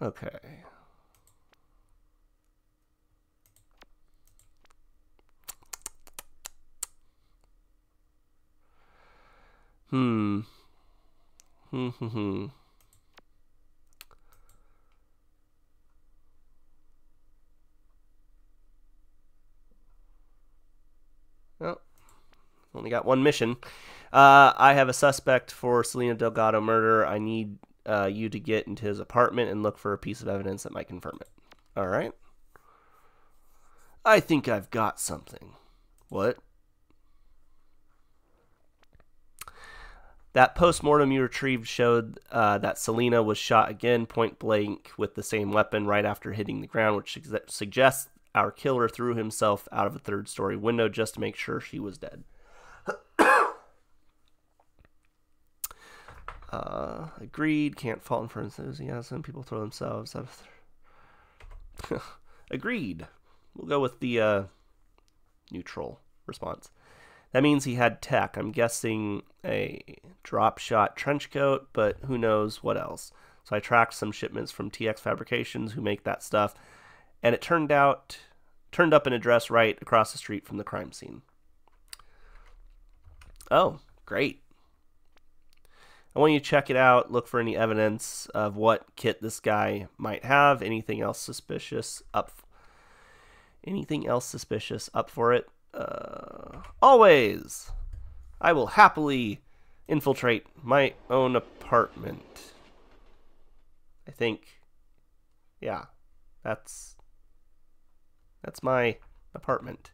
Okay. Hmm. Hmm, hmm, hmm. Well, only got one mission. Uh, I have a suspect for Selena Delgado murder. I need uh, you to get into his apartment and look for a piece of evidence that might confirm it. All right. I think I've got something. What? That postmortem you retrieved showed uh, that Selena was shot again, point blank, with the same weapon right after hitting the ground, which su- suggests our killer threw himself out of a third story window just to make sure she was dead. Uh, agreed. Can't fault for enthusiasm. People throw themselves out. Th- agreed. We'll go with the uh, neutral response. That means he had tech. I'm guessing a drop shot trench coat, but who knows what else. So I tracked some shipments from TX Fabrications who make that stuff, and it turned out turned up an address right across the street from the crime scene. Oh, great. I want you to check it out, look for any evidence of what kit this guy might have, anything else suspicious up anything else suspicious up for it. Uh, always. I will happily infiltrate my own apartment. I think. Yeah. That's that's my apartment.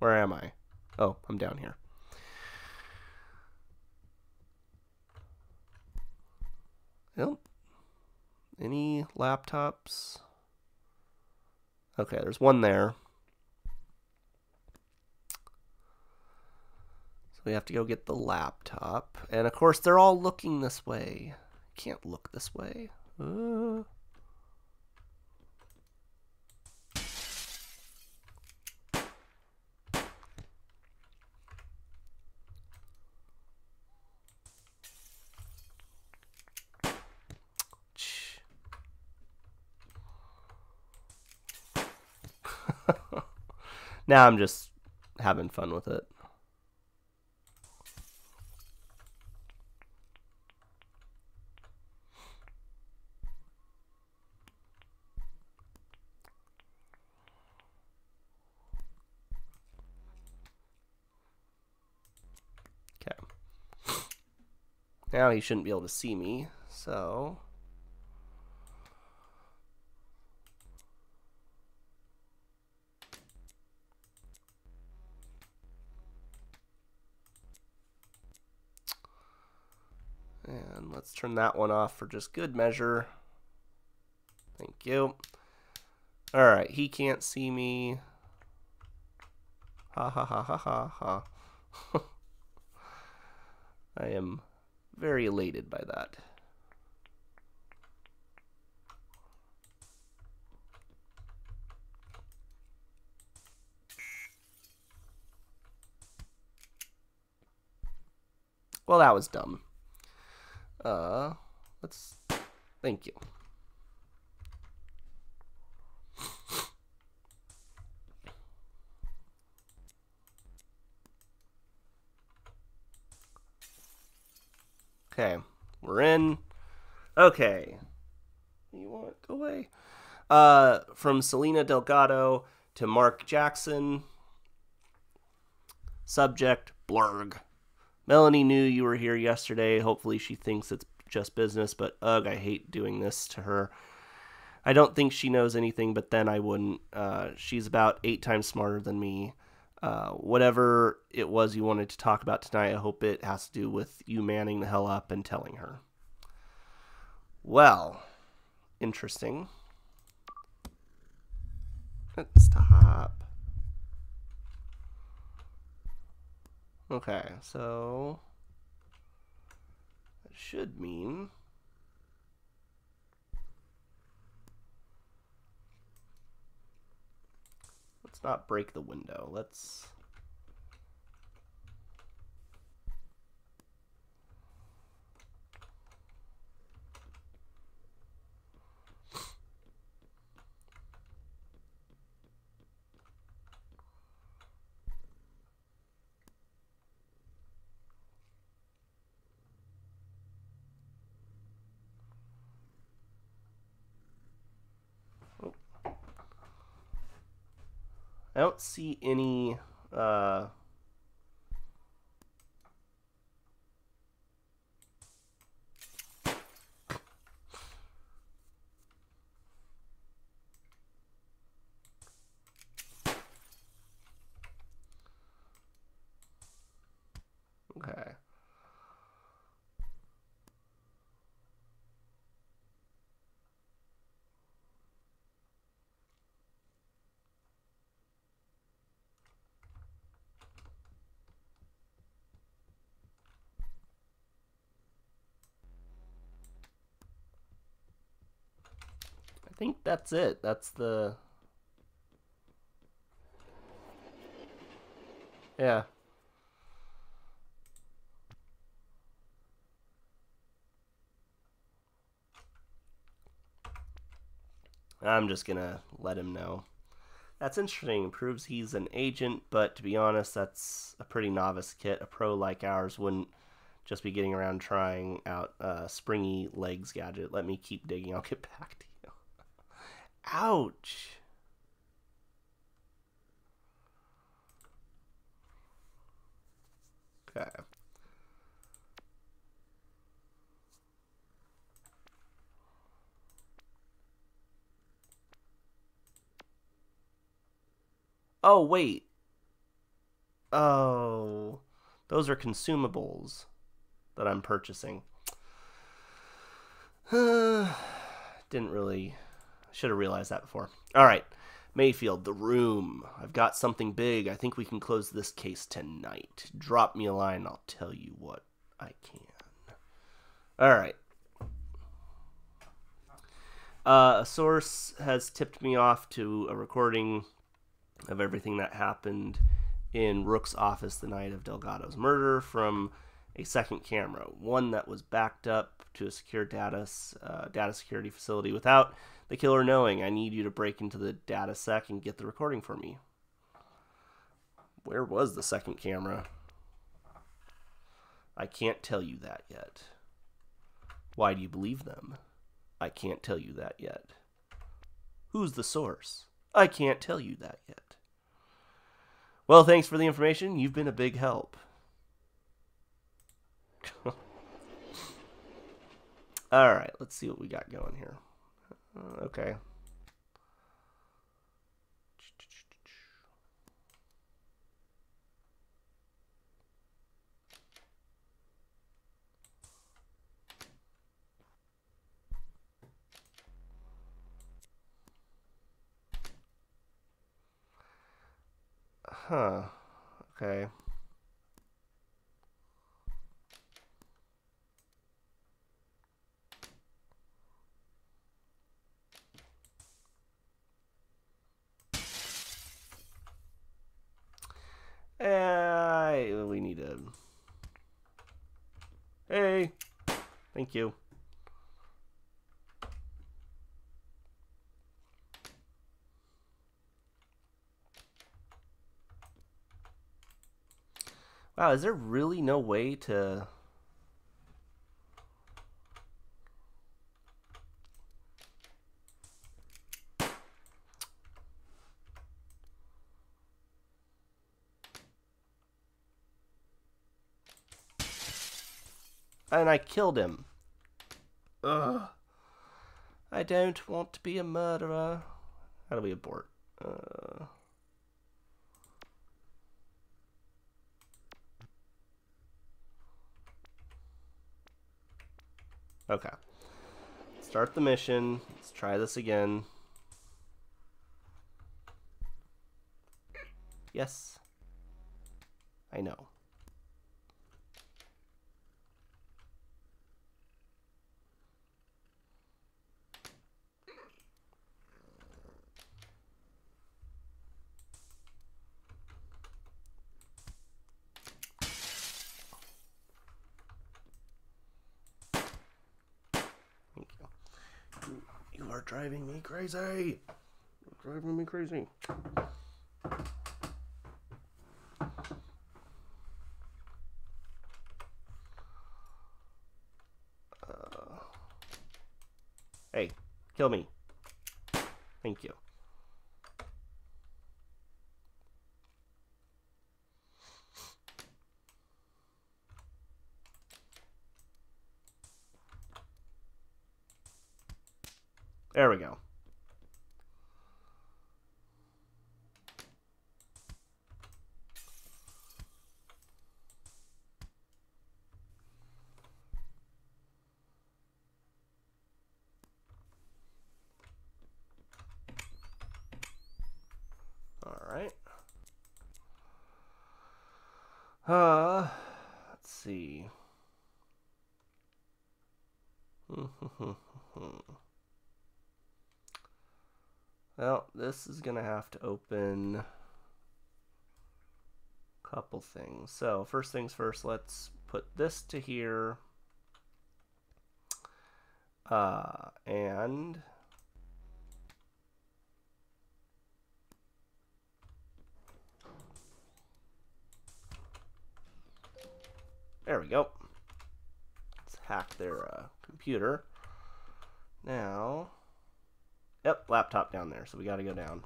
Where am I? Oh, I'm down here. Nope. Any laptops? Okay, there's one there. So we have to go get the laptop. And of course, they're all looking this way. Can't look this way. Uh. Now I'm just having fun with it. Okay. Now he shouldn't be able to see me, so... And let's turn that one off for just good measure. Thank you. All right, he can't see me. Ha ha ha ha ha ha. I am very elated by that. Well, that was dumb. Uh, let's, thank you. Okay, we're in. Okay. You want go away? Uh, from Selena Delgado to Mark Jackson. Subject blurg. Melanie knew you were here yesterday. Hopefully, she thinks it's just business, but ugh, I hate doing this to her. I don't think she knows anything, but then I wouldn't. Uh, she's about eight times smarter than me. Uh, whatever it was you wanted to talk about tonight, I hope it has to do with you manning the hell up and telling her. Well, interesting. Stop. Okay, so that should mean let's not break the window. Let's I don't see any uh, Okay. I think that's it. That's the Yeah. I'm just gonna let him know. That's interesting. proves he's an agent, but to be honest, that's a pretty novice kit. A pro like ours wouldn't just be getting around trying out a springy legs gadget. Let me keep digging. I'll get back to you. Ouch. Okay. Oh, wait. Oh. Those are consumables that I'm purchasing. Didn't really... Should have realized that before. All right. Mayfield, the room. I've got something big. I think we can close this case tonight. Drop me a line. I'll tell you what I can. All right. Uh, a source has tipped me off to a recording of everything that happened in Rook's office the night of Delgado's murder from a second camera, one that was backed up to a secure data uh, data security facility without the killer knowing. I need you to break into the data sec and get the recording for me. Where was the second camera? I can't tell you that yet. Why do you believe them? I can't tell you that yet. Who's the source? I can't tell you that yet. Well, thanks for the information. You've been a big help. All right, let's see what we got going here. Uh, okay. Huh. Okay. Uh, we need a... Hey! Thank you. Wow, is there really no way to... And I killed him. Ugh. I don't want to be a murderer. How do we abort? Uh... Okay. Start the mission. Let's try this again. Yes. I know. Are driving me crazy. You're driving me crazy. Uh, hey, kill me. Thank you. There we go. All right. Uh, let's see. well, this is going to have to open a couple things. So, first things first, let's put this to here. Uh, and there we go. Let's hack their uh, computer. Now, yep, laptop down there, so we got to go down.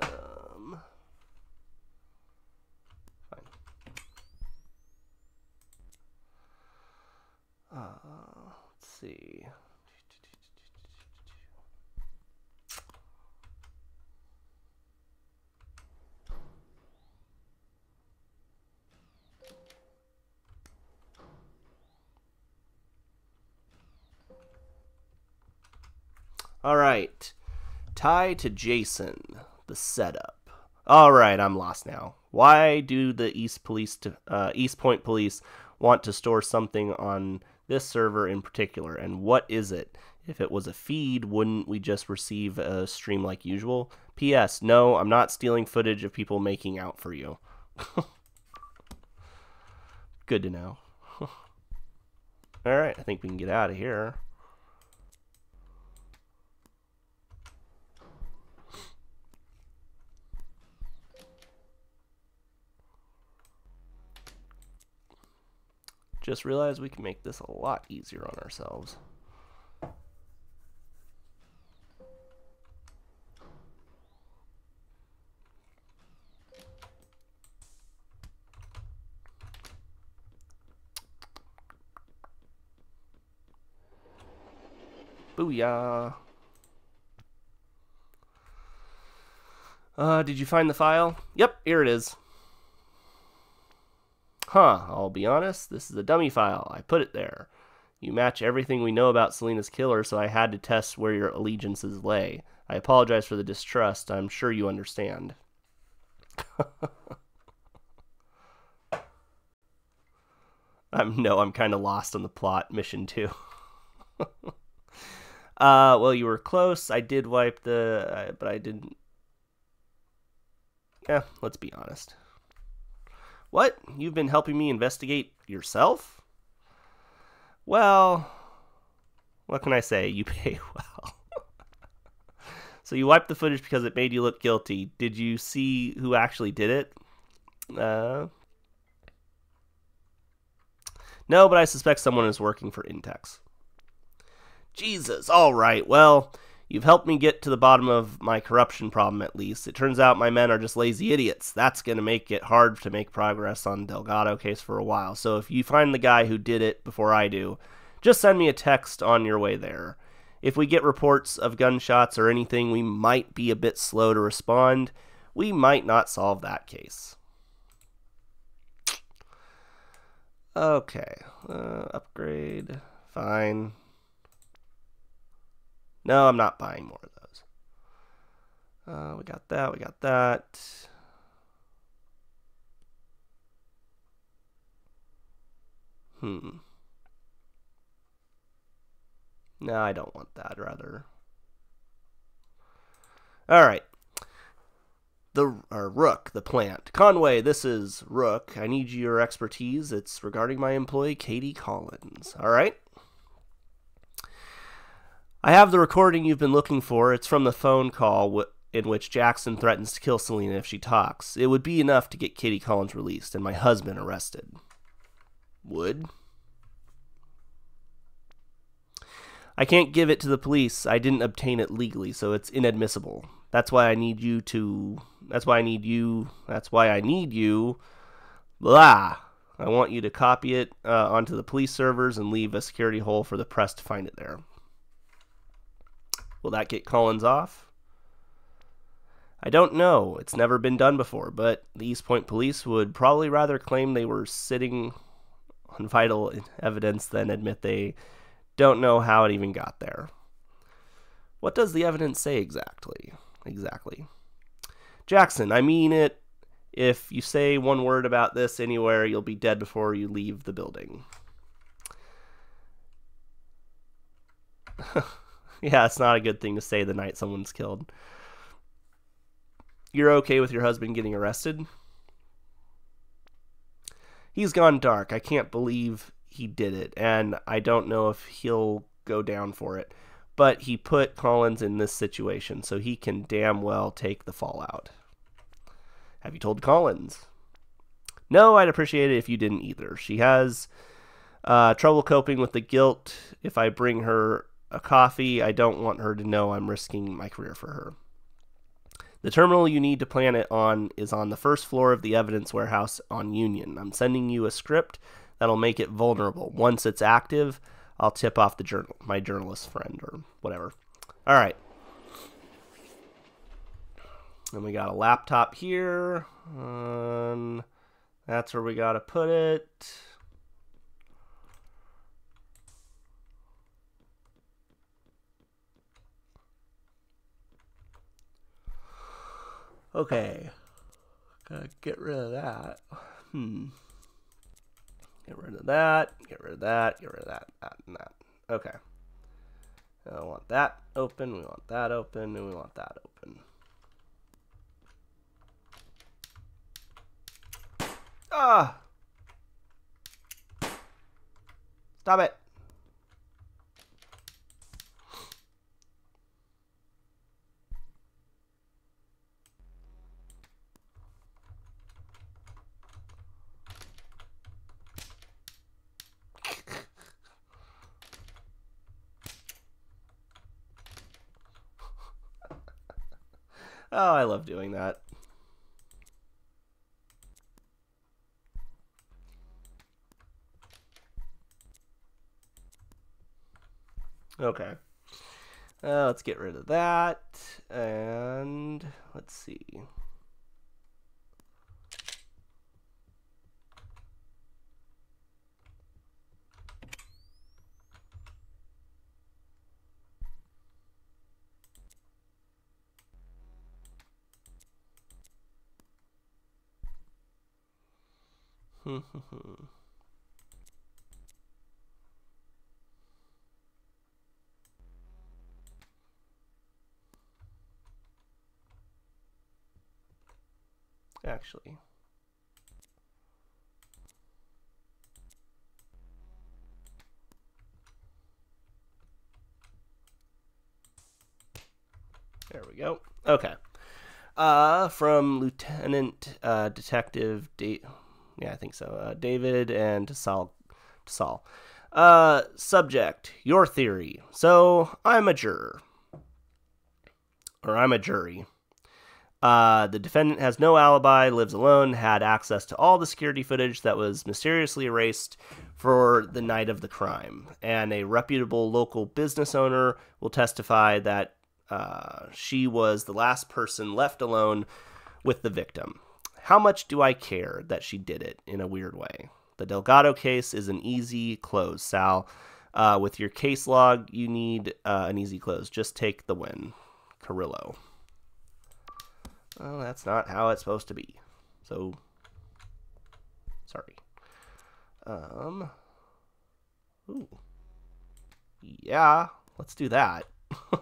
Um, fine. Uh, let's see. All right. Tie to Jason, the setup. All right, I'm lost now. Why do the East Police, to, uh, East Point Police, want to store something on this server in particular, and what is it? If it was a feed, wouldn't we just receive a stream like usual? P.S. No, I'm not stealing footage of people making out for you. Good to know. Alright, I think we can get out of here. Just realized we can make this a lot easier on ourselves. Booyah. Uh, did you find the file? Yep, here it is. Huh, I'll be honest, this is a dummy file. I put it there. You match everything we know about Selena's killer, so I had to test where your allegiances lay. I apologize for the distrust. I'm sure you understand. I'm no, I'm kind of lost on the plot. Mission two. uh, well, you were close. I did wipe the, uh, but I didn't. Yeah, let's be honest. What? You've been helping me investigate yourself? Well, what can I say? You pay well. so you wiped the footage because it made you look guilty. Did you see who actually did it? Uh, no, but I suspect someone is working for Intex. Jesus, all right. Well, You've helped me get to the bottom of my corruption problem at least. It turns out my men are just lazy idiots. That's going to make it hard to make progress on Delgado case for a while. So if you find the guy who did it before I do, just send me a text on your way there. If we get reports of gunshots or anything, we might be a bit slow to respond. We might not solve that case. Okay, uh, upgrade, fine. No, I'm not buying more of those. Uh, we got that, we got that. Hmm. No, I don't want that, rather. All right. The or Rook, the plant. Conway, this is Rook. I need your expertise. It's regarding my employee, Katie Collins. All right. I have the recording you've been looking for. It's from the phone call in which Jackson threatens to kill Selena if she talks. It would be enough to get Katie Collins released and my husband arrested. Would? I can't give it to the police. I didn't obtain it legally, so it's inadmissible. That's why I need you to. That's why I need you. That's why I need you. Blah. I want you to copy it uh, onto the police servers and leave a security hole for the press to find it there. Will that get Collins off? I don't know. It's never been done before, but the East Point police would probably rather claim they were sitting on vital evidence than admit they don't know how it even got there. What does the evidence say exactly? Exactly. Jackson, I mean it. If you say one word about this anywhere, you'll be dead before you leave the building. yeah, it's not a good thing to say the night someone's killed. You're okay with your husband getting arrested? He's gone dark. I can't believe he did it, and I don't know if he'll go down for it. But he put Collins in this situation, so he can damn well take the fallout. Have you told Collins? No, I'd appreciate it if you didn't either. She has uh, trouble coping with the guilt. If I bring her a coffee, I don't want her to know I'm risking my career for her. The terminal you need to plan it on is on the first floor of the evidence warehouse on Union. I'm sending you a script that'll make it vulnerable. Once it's active, I'll tip off the journal, my journalist friend or whatever. All right. And we got a laptop here. Um, that's where we got to put it. Okay. Gotta get rid of that. Hmm. Get rid of that, get rid of that, get rid of that, that, and that. Okay. I want that open, we want that open, and we want that open. Ah! Stop it! Oh, I love doing that. Okay. Uh, let's get rid of that. And let's see. Actually. There we go. Okay. Uh, from Lieutenant uh, Detective Date yeah, I think so. Uh, David and Saul. Saul. Uh, subject, your theory. So I'm a juror, or I'm a jury. Uh, the defendant has no alibi, lives alone, had access to all the security footage that was mysteriously erased for the night of the crime. And a reputable local business owner will testify that uh, she was the last person left alone with the victim. How much do I care that she did it in a weird way? The Delgado case is an easy close, Sal. Uh, with your case log, you need uh, an easy close. Just take the win. Carrillo. Well, that's not how it's supposed to be. So, sorry. Um, ooh. Yeah, let's do that. go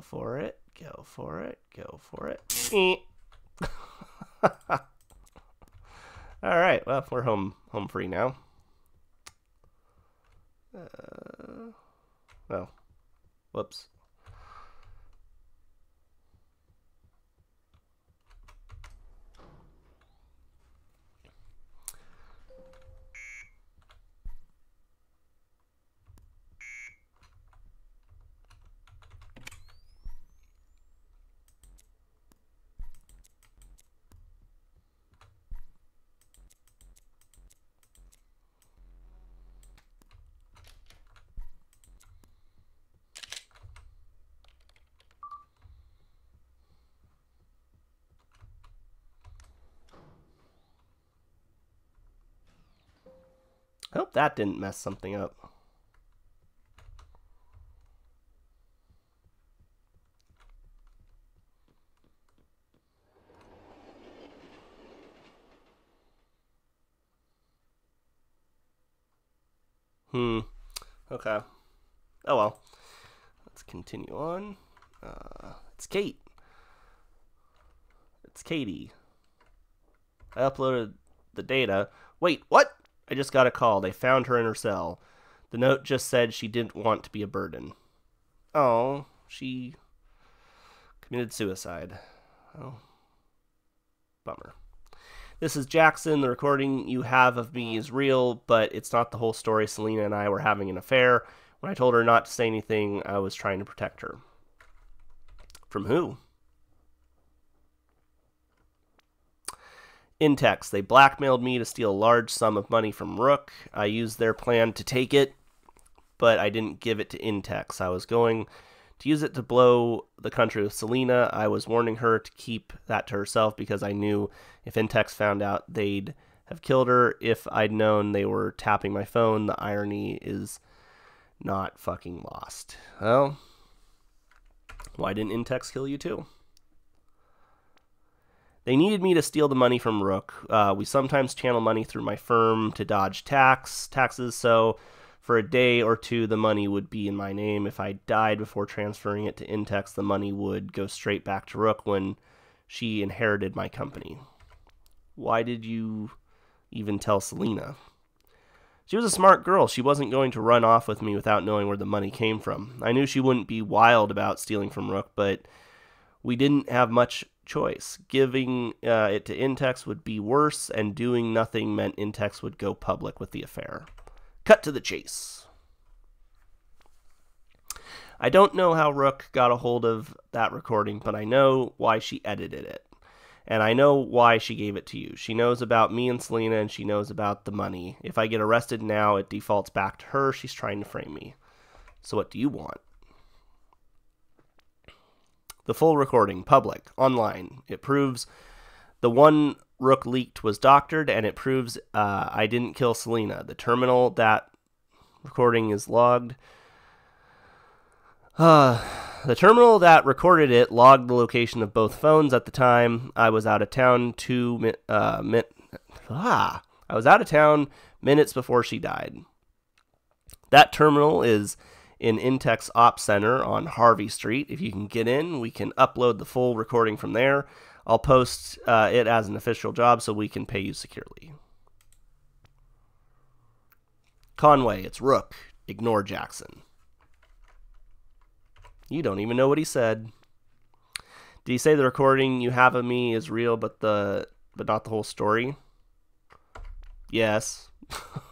for it. Go for it. Go for it. All right. Well, we're home home free now. Uh, whoops. I hope that didn't mess something up. Hmm. Okay. Oh well. Let's continue on. Uh, it's Kate. It's Katie. I uploaded the data. Wait, what? I just got a call. They found her in her cell. The note just said she didn't want to be a burden. Oh, she committed suicide. Oh, bummer. This is Jackson. The recording you have of me is real, but it's not the whole story. Selena and I were having an affair. When I told her not to say anything, I was trying to protect her. From who? Intex. They blackmailed me to steal a large sum of money from Rook. I used their plan to take it, but I didn't give it to Intex. I was going to use it to blow the country with Selena. I was warning her to keep that to herself because I knew if Intex found out, they'd have killed her. If I'd known they were tapping my phone, the irony is not fucking lost. Well, why didn't Intex kill you too? They needed me to steal the money from Rook. Uh, we sometimes channel money through my firm to dodge tax taxes, so for a day or two, the money would be in my name. If I died before transferring it to Intex, the money would go straight back to Rook when she inherited my company. Why did you even tell Selena? She was a smart girl. She wasn't going to run off with me without knowing where the money came from. I knew she wouldn't be wild about stealing from Rook, but we didn't have much choice. Giving uh, it to Intex would be worse, and doing nothing meant Intex would go public with the affair. Cut to the chase. I don't know how Rook got a hold of that recording, but I know why she edited it. And I know why she gave it to you. She knows about me and Selena, and she knows about the money. If I get arrested now, it defaults back to her. She's trying to frame me. So, what do you want? The full recording, public, online. It proves the one Rook leaked was doctored, and it proves uh, I didn't kill Selena. The terminal that recording is logged. Uh, the terminal that recorded it logged the location of both phones at the time. I was out of town two uh, ah, I was out of town minutes before she died. That terminal is in Intex Ops Center on Harvey Street. If you can get in, we can upload the full recording from there. I'll post uh, it as an official job so we can pay you securely. Conway, it's Rook. Ignore Jackson. You don't even know what he said. Did he say the recording you have of me is real, but the but not the whole story? Yes.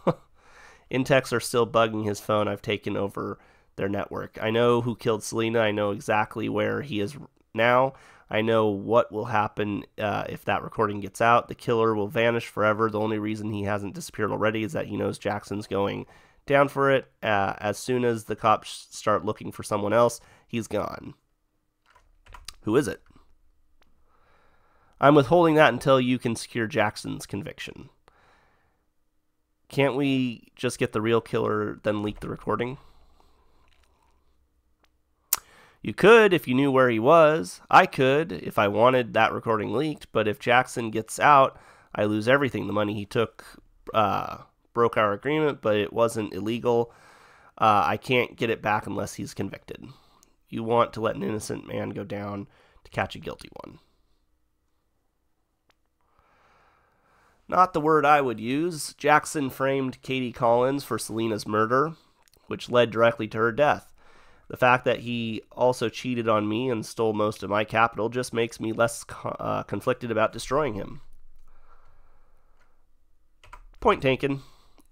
Intex are still bugging his phone. I've taken over their network. I know who killed Selena. I know exactly where he is now. I know what will happen uh, if that recording gets out. The killer will vanish forever. The only reason he hasn't disappeared already is that he knows Jackson's going down for it. Uh, as soon as the cops start looking for someone else, he's gone. Who is it? I'm withholding that until you can secure Jackson's conviction. Can't we just get the real killer, then leak the recording? You could if you knew where he was. I could if I wanted that recording leaked. But if Jackson gets out, I lose everything. The money he took uh, broke our agreement, but it wasn't illegal. Uh, I can't get it back unless he's convicted. You want to let an innocent man go down to catch a guilty one. Not the word I would use. Jackson framed Katie Collins for Selena's murder, which led directly to her death. The fact that he also cheated on me and stole most of my capital just makes me less uh, conflicted about destroying him. Point taken.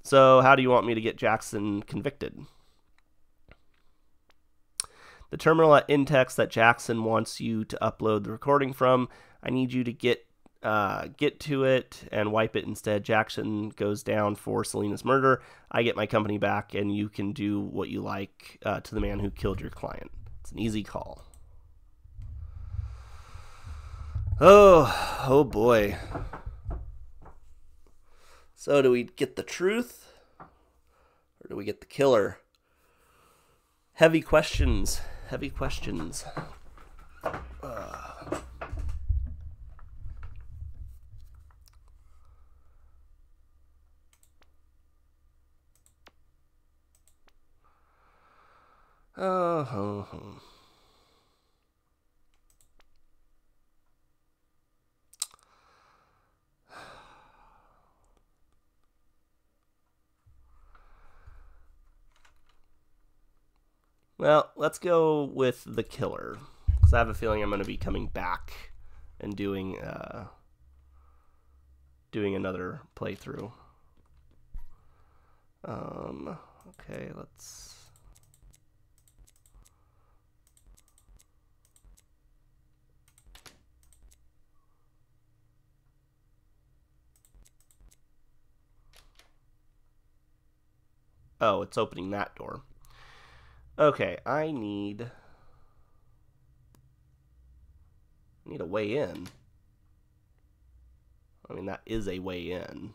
So, how do you want me to get Jackson convicted? The terminal at Intex that Jackson wants you to upload the recording from, I need you to get uh, get to it and wipe it instead. Jackson goes down for Selena's murder. I get my company back, and you can do what you like uh, to the man who killed your client. It's an easy call. Oh, oh boy. So, do we get the truth Or do we get the killer? Heavy questions. Heavy questions. Uh. Uh-huh. Well, let's go with the killer because I have a feeling I'm going to be coming back and doing uh, doing another playthrough. Um, okay, let's. Oh, it's opening that door. Okay, I need I need a way in. I mean, that is a way in.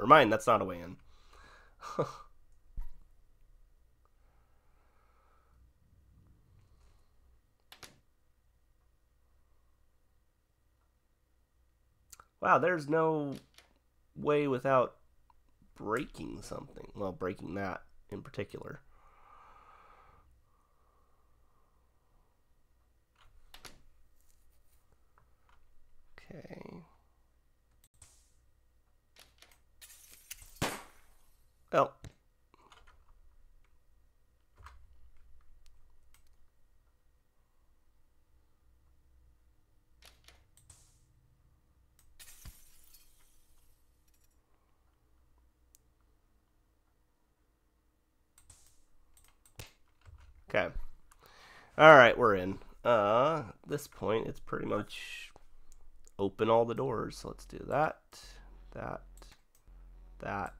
Never mind, that's not a way in. wow, there's no way without breaking something. Well, breaking that in particular. Okay. Well. Okay. All right, we're in. Uh, at this point, it's pretty much open all the doors. So let's do that, that, that.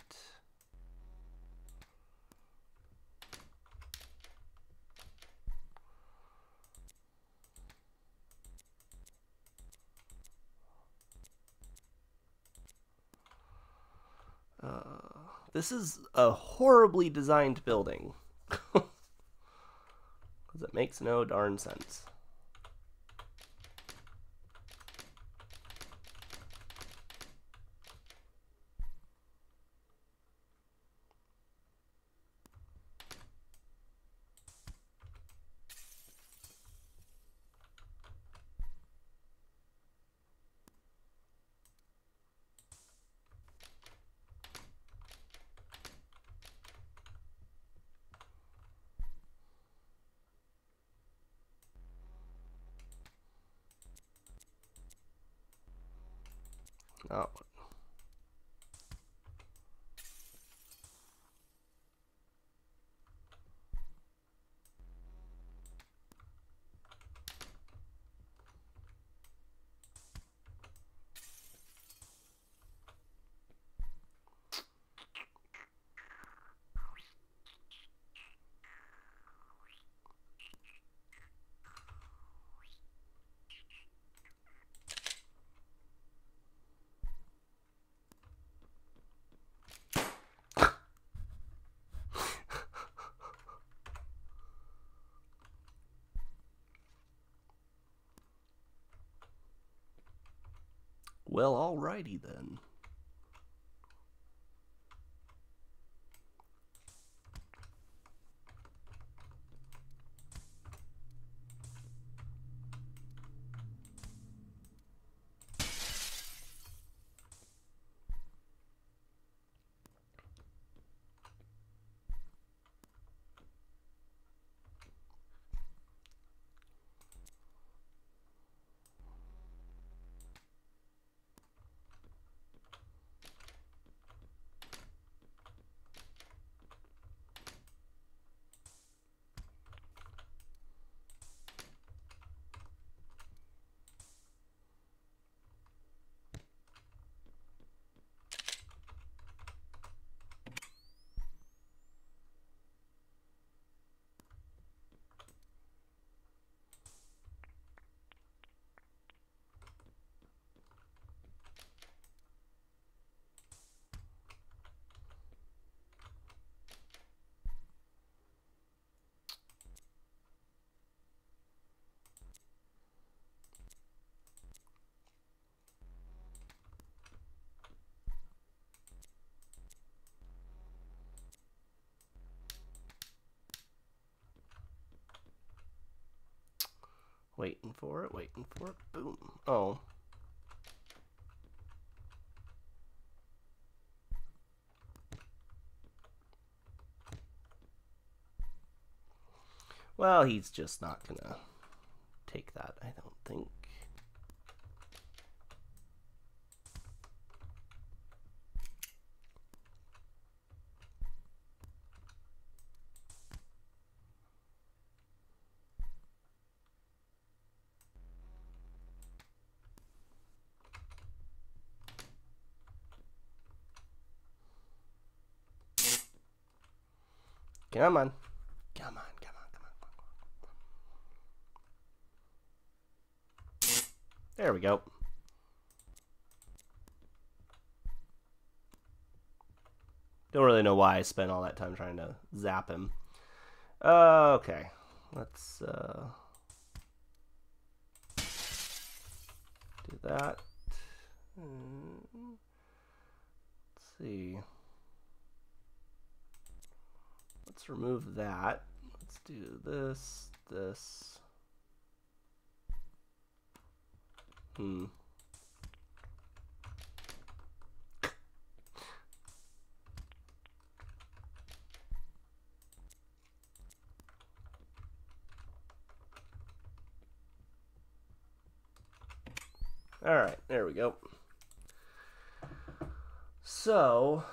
This is a horribly designed building. Because it makes no darn sense. Oh. Well, alrighty then. Waiting for it, waiting for it. Boom. Oh. Well, he's just not gonna take that, I don't think. Come on. Come on, come on, come on. There we go. Don't really know why I spent all that time trying to zap him. Uh, okay. Let's uh, do that. Hmm. Let's see. Let's remove that. Let's do this, this. Hmm. All right, there we go. So,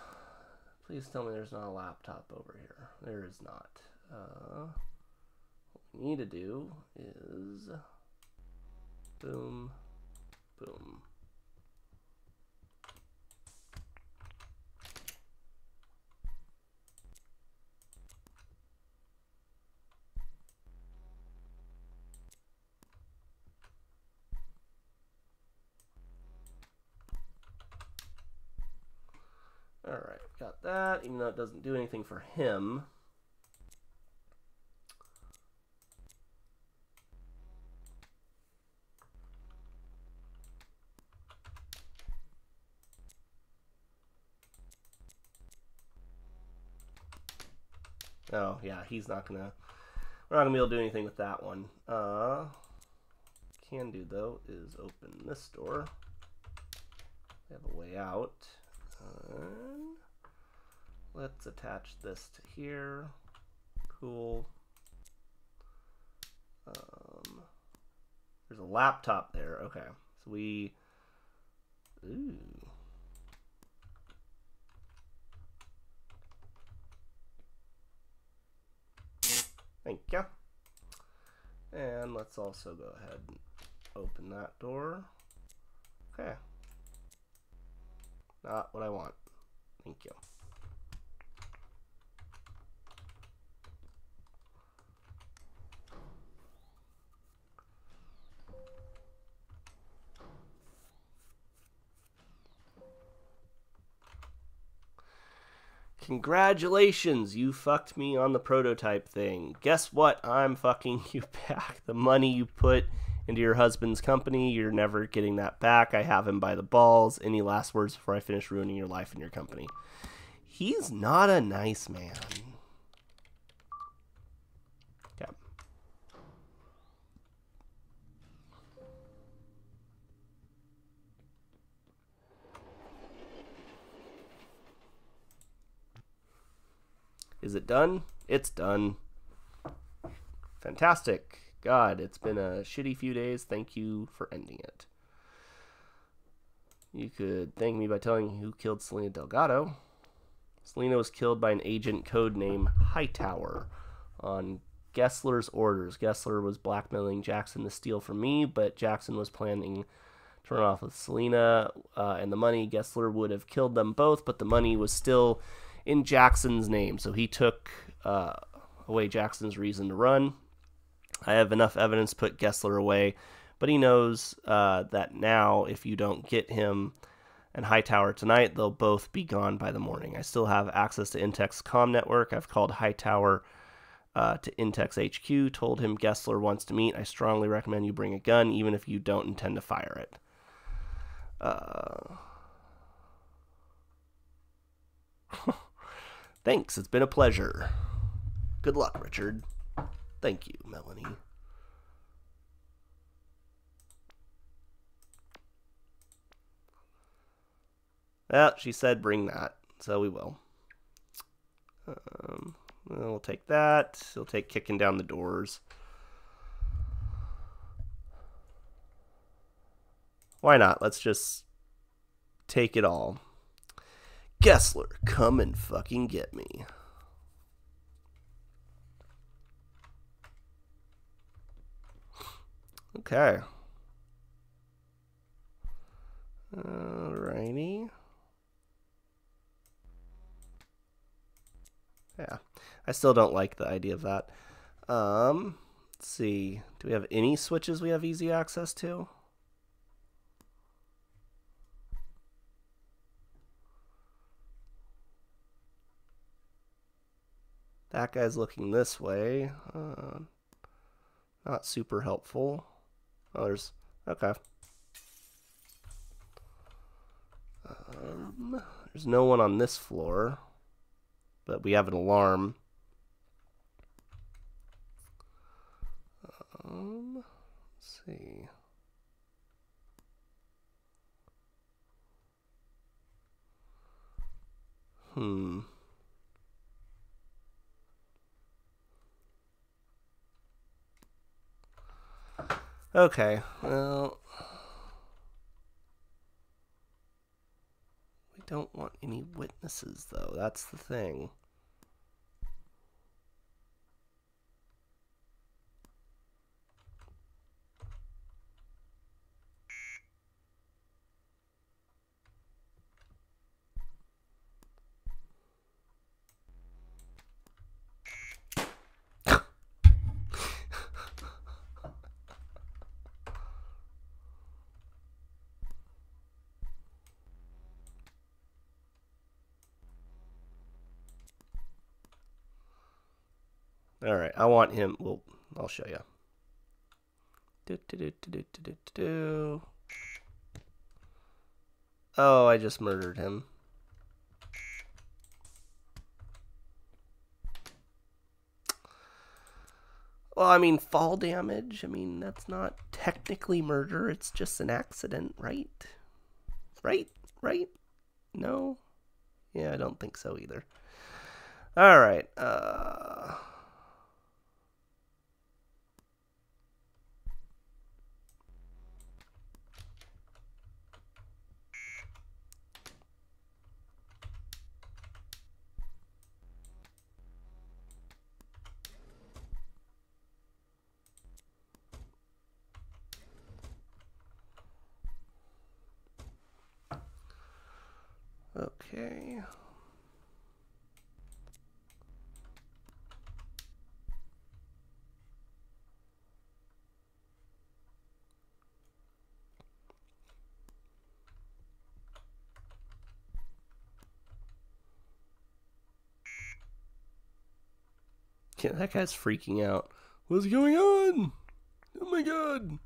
please tell me there's not a laptop over here. There is not. Uh, what we need to do is boom, boom. Alright, got that, even though it doesn't do anything for him. Oh, yeah, he's not gonna... We're not gonna be able to do anything with that one. Uh, can do, though, is open this door. We have a way out. Uh, let's attach this to here. Cool. Um, there's a laptop there. Okay, so we. Ooh. Thank you. And let's also go ahead and open that door. Okay. Not what I want. Thank you. Congratulations, you fucked me on the prototype thing. Guess what? I'm fucking you back. The money you put into your husband's company, you're never getting that back. I have him by the balls. Any last words before I finish ruining your life and your company? He's not a nice man. Okay. Is it done? It's done. Fantastic. God, it's been a shitty few days. Thank you for ending it. You could thank me by telling who killed Selena Delgado. Selena was killed by an agent code name Hightower on Gessler's orders. Gessler was blackmailing Jackson to steal from me, but Jackson was planning to run off with Selena uh, and the money. Gessler would have killed them both, but the money was still in Jackson's name, so he took uh, away Jackson's reason to run. I have enough evidence to put Gessler away, but he knows uh, that now if you don't get him and Hightower tonight, they'll both be gone by the morning. I still have access to Intex Com network. I've called Hightower uh, to Intex HQ, told him Gessler wants to meet. I strongly recommend you bring a gun, even if you don't intend to fire it. Uh... Thanks, it's been a pleasure. Good luck, Richard. Thank you, Melanie. Well, she said bring that, so we will. Um, we'll take that. We'll take kicking down the doors. Why not? Let's just take it all. Gessler, come and fucking get me. Okay. Alrighty. Yeah, I still don't like the idea of that. Um, let's see. Do we have any switches we have easy access to? That guy's looking this way. Uh, not super helpful. Oh, there's... Okay. Um, there's no one on this floor. But we have an alarm. Um, let's see. Hmm. Okay, well... We don't want any witnesses, though. That's the thing. All right, I want him. Well, I'll show you. Oh, I just murdered him. Well, I mean, fall damage. I mean, that's not technically murder. It's just an accident, right? Right? Right? No? Yeah, I don't think so either. All right. Uh... Okay. Yeah, that guy's freaking out. What's going on? Oh my god.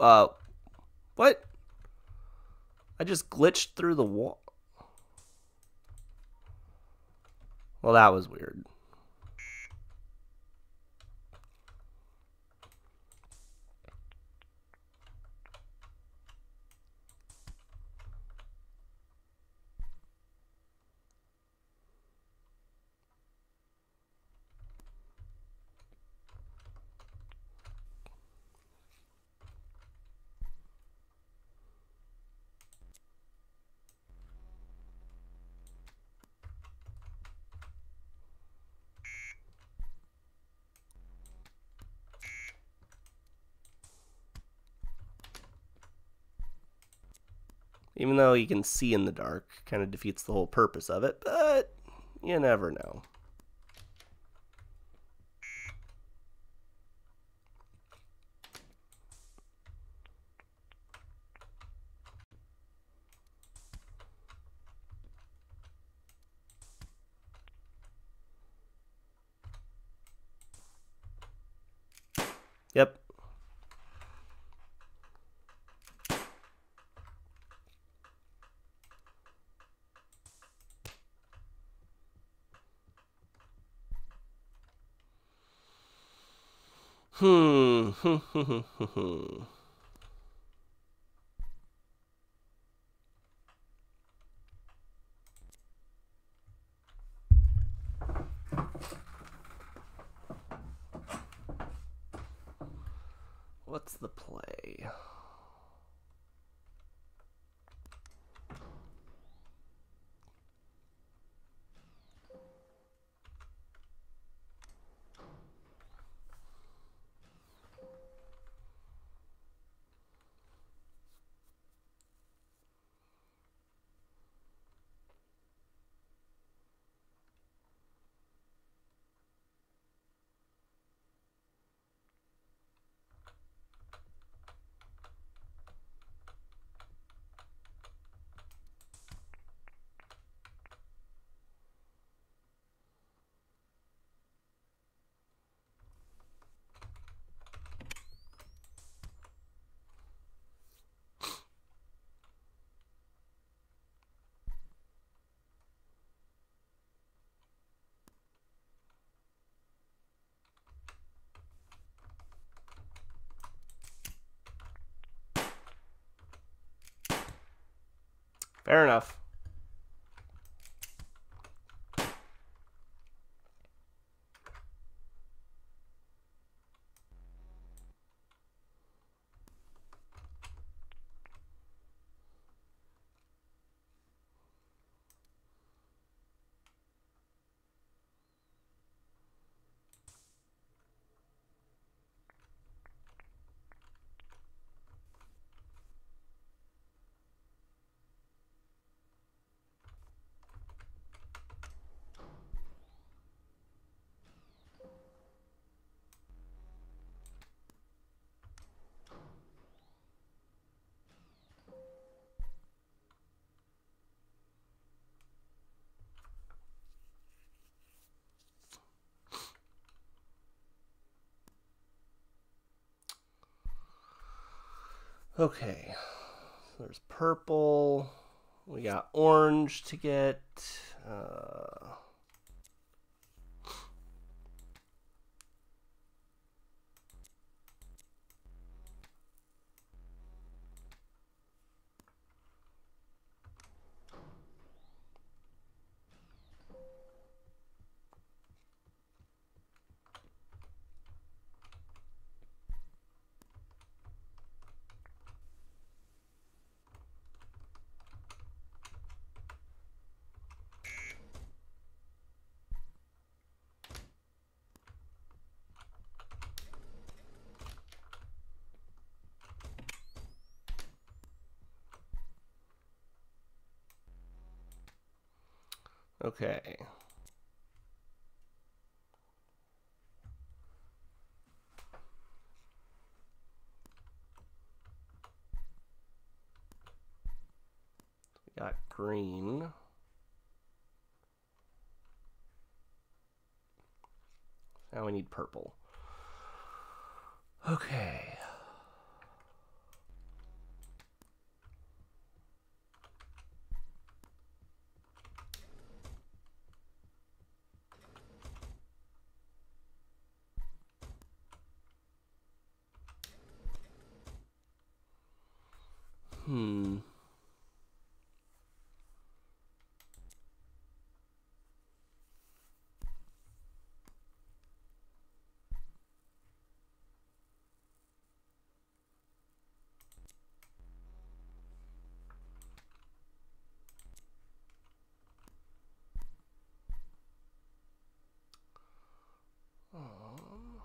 Uh, what? I just glitched through the wall. Well, that was weird. Even though you can see in the dark, kind of defeats the whole purpose of it, but you never know. Yep, Hmm. hmm, hmm, hmm What's the play? Fair enough. Okay. There's purple. We got orange to get. Uh, okay. We got green. Now we need purple. Okay. Hmm. Um,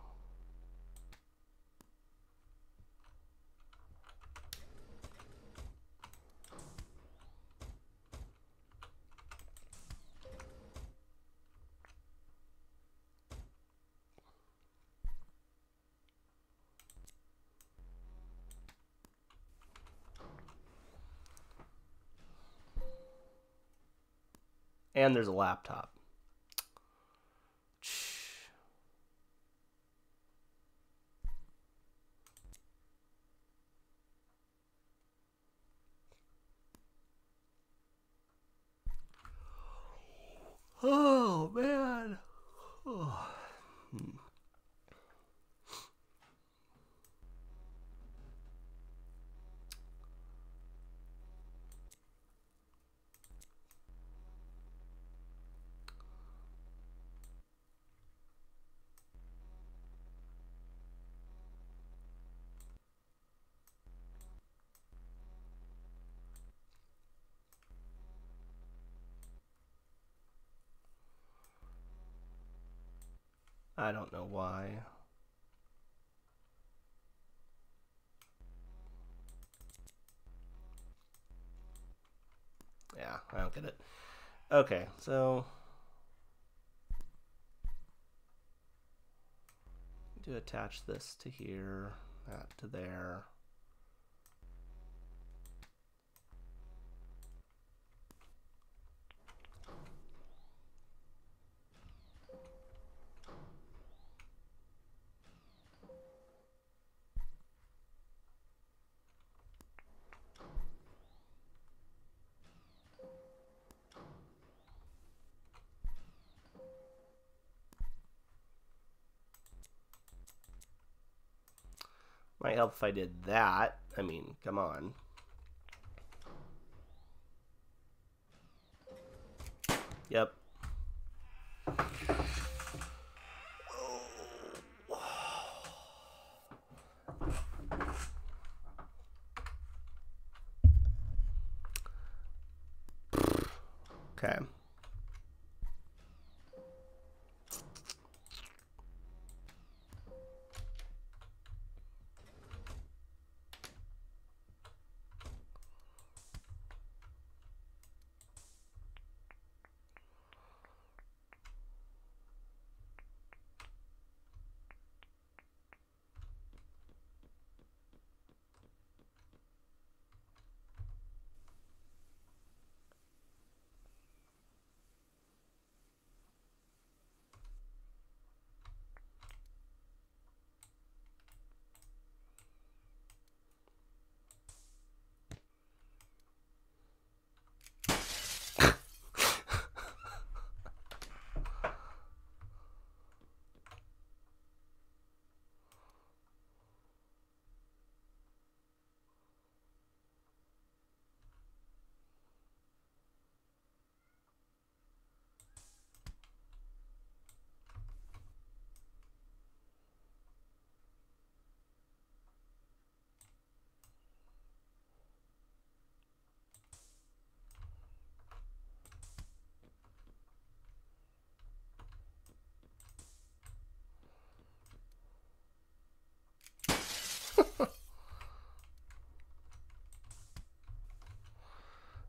And there's a laptop. Oh man. Oh. I don't know why. Yeah, I don't get it. Okay, so to attach this to here, that to there. Might help if I did that. I mean, come on. Yep. Okay.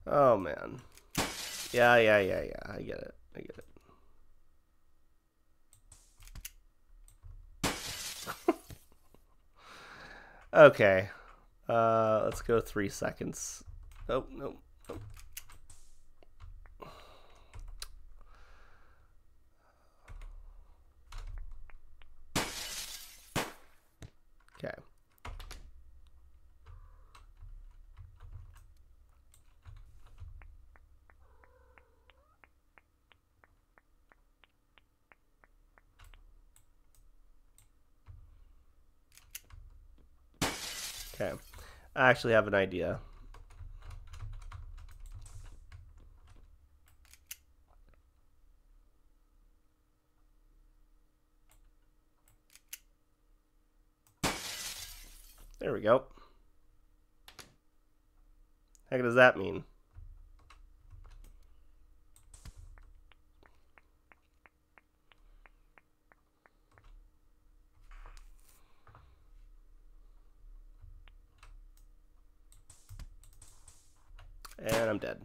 Oh man. Yeah, yeah, yeah, yeah. I get it. I get it. okay. Uh, let's go three seconds. Oh, no. no. Okay. Okay. I actually have an idea. There we go. Heck does that mean? And I'm dead.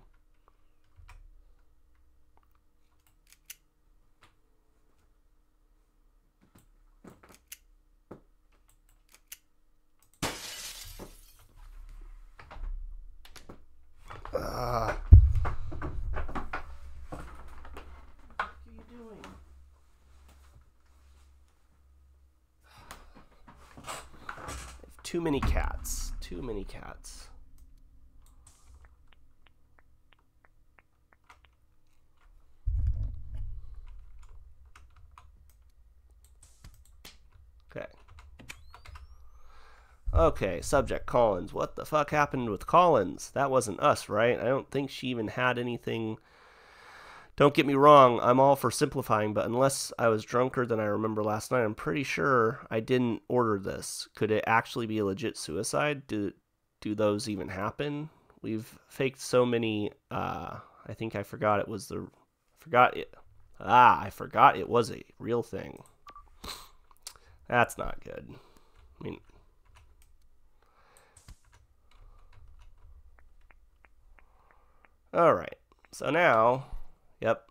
What are you doing? Too many cats. Too many cats. Okay. Okay, subject Collins. What the fuck happened with Collins? That wasn't us, right? I don't think she even had anything. Don't get me wrong, I'm all for simplifying, but unless I was drunker than I remember last night, I'm pretty sure I didn't order this. Could it actually be a legit suicide? Do do those even happen? We've faked so many uh I think I forgot it was the forgot it. Ah, I forgot it was a real thing. That's not good. I mean, all right. So now, yep.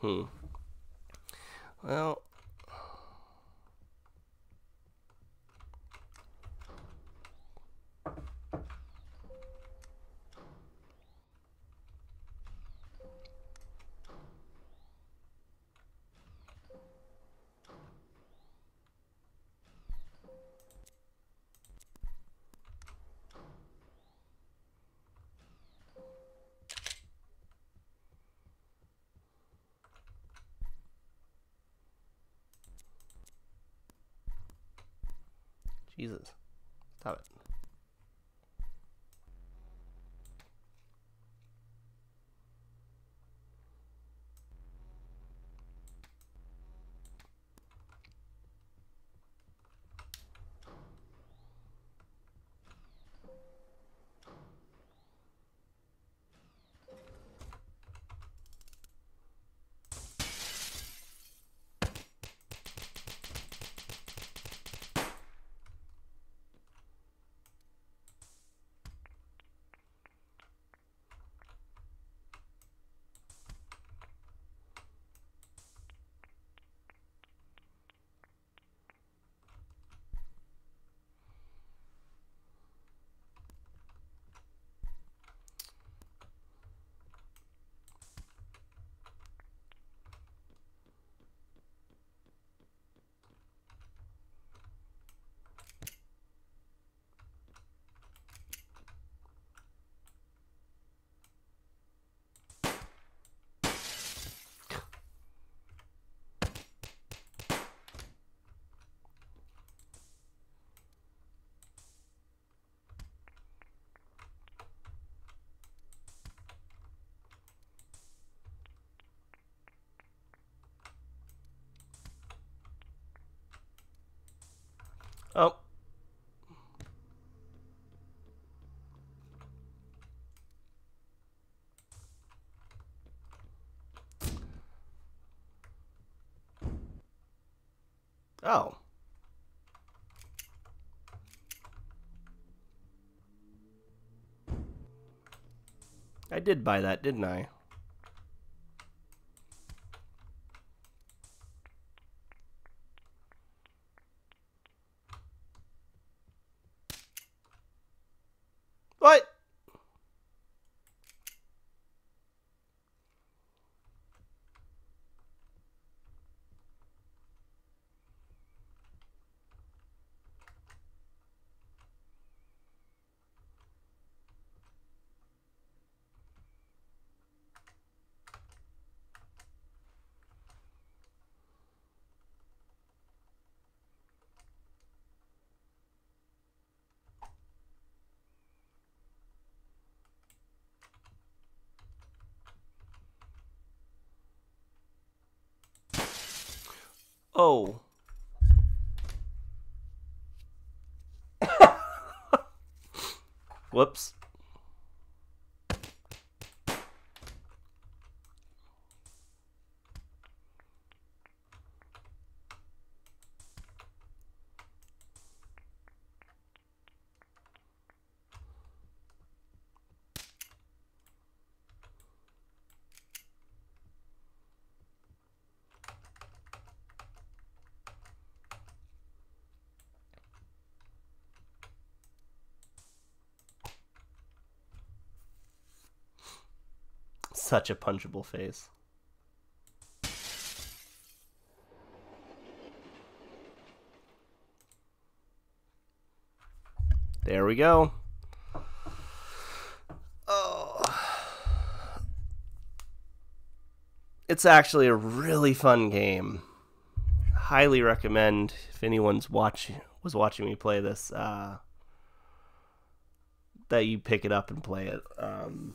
Hmm. Well. Jesus. Stop it. Oh. Oh. I did buy that, didn't I? What? Oh. Whoops. Such a punchable face. There we go. Oh. It's actually a really fun game. Highly recommend if anyone's watch was watching me play this uh, that you pick it up and play it. Um,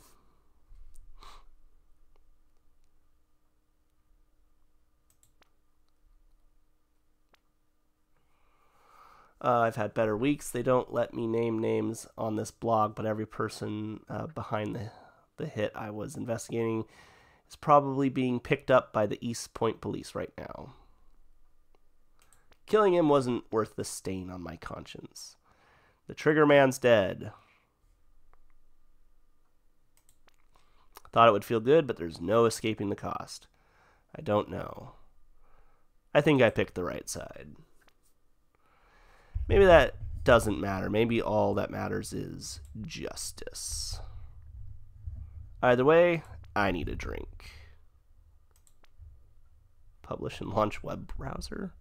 Uh, I've had better weeks. They don't let me name names on this blog, but every person uh, behind the, the hit I was investigating is probably being picked up by the East Point police right now. Killing him wasn't worth the stain on my conscience. The trigger man's dead. Thought it would feel good, but there's no escaping the cost. I don't know. I think I picked the right side. Maybe that doesn't matter. Maybe all that matters is justice. Either way, I need a drink. Publish and launch web browser.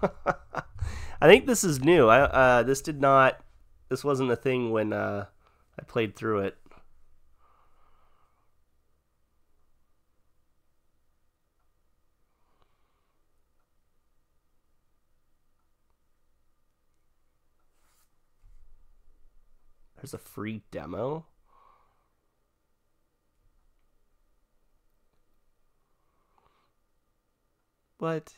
I think this is new. I uh, this did not. This wasn't a thing when uh, I played through it. There's a free demo. What?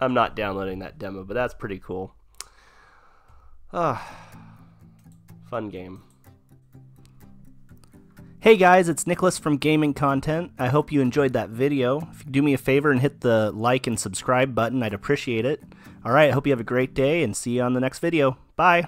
I'm not downloading that demo, but that's pretty cool. Ah, fun game. Hey guys, it's Nicholas from Gaming Content. I hope you enjoyed that video. If you do me a favor and hit the like and subscribe button, I'd appreciate it. Alright, I hope you have a great day and see you on the next video. Bye!